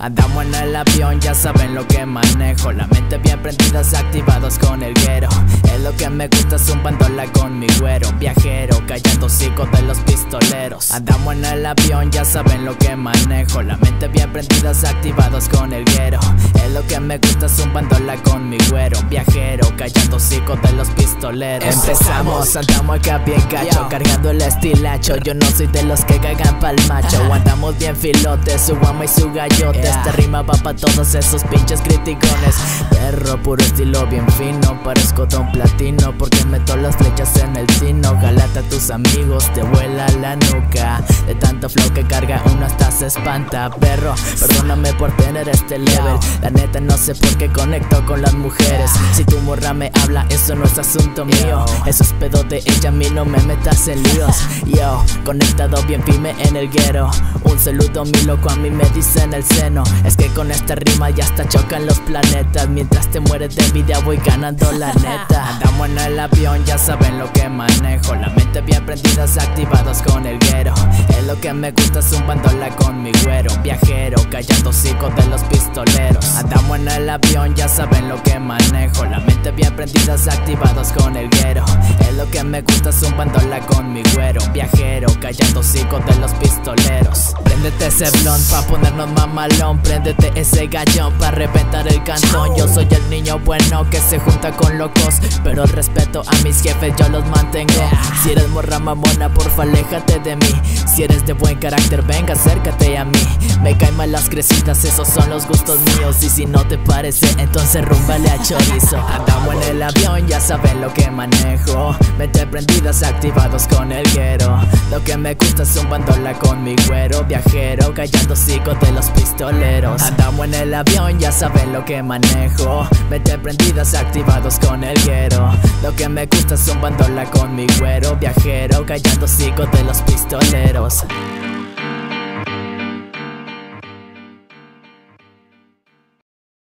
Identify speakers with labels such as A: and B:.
A: Andamos en el avión, ya saben lo que manejo. La mente bien prendidas, activados con el guero. Es lo que me gusta zumbándola con mi güero. Viajero, callando hocico de los pistoleros. Andamos en el avión, ya saben lo que manejo. La mente bien prendidas, activados con el guero. Es lo me gusta zumbándola con mi güero. Viajero, callando hocico de los pistoleros. Empezamos, andamos acá bien cacho Cargando el estilacho, yo no soy de los que cagan pa'l macho. Andamos bien filotes, su guama y su gallote. Esta rima va pa' todos esos pinches criticones. Perro, puro estilo bien fino. Parezco don platino porque meto las flechas en el tino. Galata a tus amigos, te vuela la nuca. De tanto flow que carga uno hasta se espanta. Perro, perdóname por tener este level. La neta no sé por qué conecto con las mujeres. Si tu morra me habla, eso no es asunto mío. Eso es pedo de ella, a mí no me metas en líos. Yo, conectado bien firme en el guero. Un saludo mi loco, a mí me dicen el seno. Es que con esta rima ya hasta chocan los planetas. Mientras te mueres de envidia voy ganando la neta. Andamos en el avión, ya saben lo que manejo. La mente bien prendidas, activados con el guero. Es lo que me gusta zumbándola con mi güero. Viajero, callando hocico de los pistoleros. Andamos el avión, ya saben lo que manejo. La mente bien prendidas, activados con el guero Es lo que me gusta zumbándola con mi güero. Viajero, callando hocico de los pistoleros Préndete ese blond pa' ponernos mamalón Préndete ese gallón para reventar el cantón. Yo soy el niño bueno que se junta con locos Pero respeto a mis jefes yo los mantengo. Si eres morra mamona porfa aléjate de mí. Si eres de buen carácter venga acércate a mí. Me caen mal las crecitas esos son los gustos míos. Y si no te parece entonces rúmbale a chorizo. Andamos en el avión ya saben lo que manejo. Mente prendidas activados con el guero que me gusta es un bandola con mi güero Viajero callando hocico de los pistoles Andamos en el avión, ya saben lo que manejo. Mete prendidas activados con el guero. Lo que me gusta es un bandola con mi güero Viajero, callando hocico de los pistoleros